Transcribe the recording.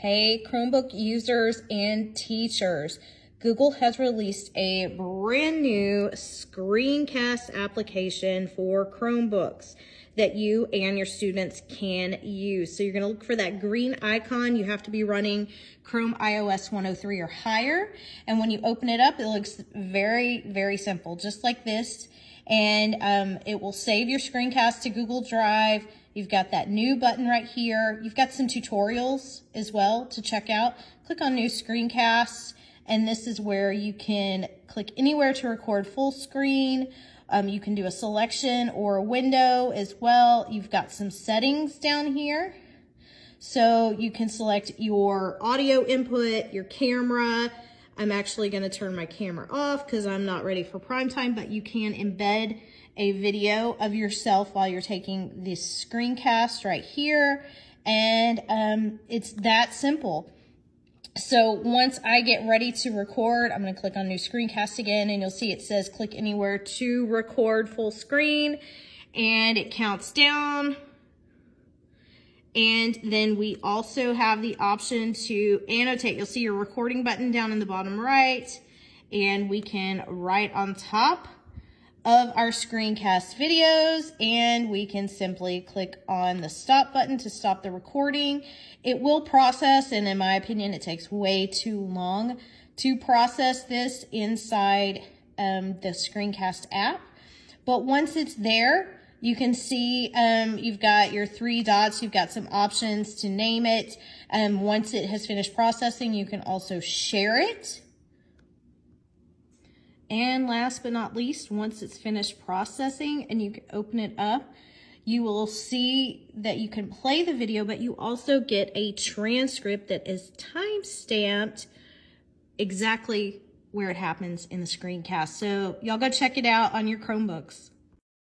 Hey, Chromebook users and teachers. Google has released a brand new screencast application for Chromebooks that you and your students can use. So you're gonna look for that green icon. You have to be running Chrome iOS 103 or higher. And when you open it up, it looks very, very simple, just like this. And um, it will save your screencast to Google Drive You've got that new button right here. You've got some tutorials as well to check out. Click on new screencasts and this is where you can click anywhere to record full screen. Um, you can do a selection or a window as well. You've got some settings down here. So you can select your audio input, your camera. I'm actually gonna turn my camera off because I'm not ready for prime time, but you can embed a video of yourself while you're taking this screencast right here. And um, it's that simple. So once I get ready to record, I'm going to click on new screencast again and you'll see it says click anywhere to record full screen and it counts down. And then we also have the option to annotate. You'll see your recording button down in the bottom right and we can write on top of our screencast videos and we can simply click on the stop button to stop the recording. It will process and in my opinion it takes way too long to process this inside um, the screencast app. But once it's there, you can see um, you've got your three dots, you've got some options to name it. Um, once it has finished processing, you can also share it and last but not least, once it's finished processing and you open it up, you will see that you can play the video, but you also get a transcript that is time-stamped exactly where it happens in the screencast. So y'all go check it out on your Chromebooks.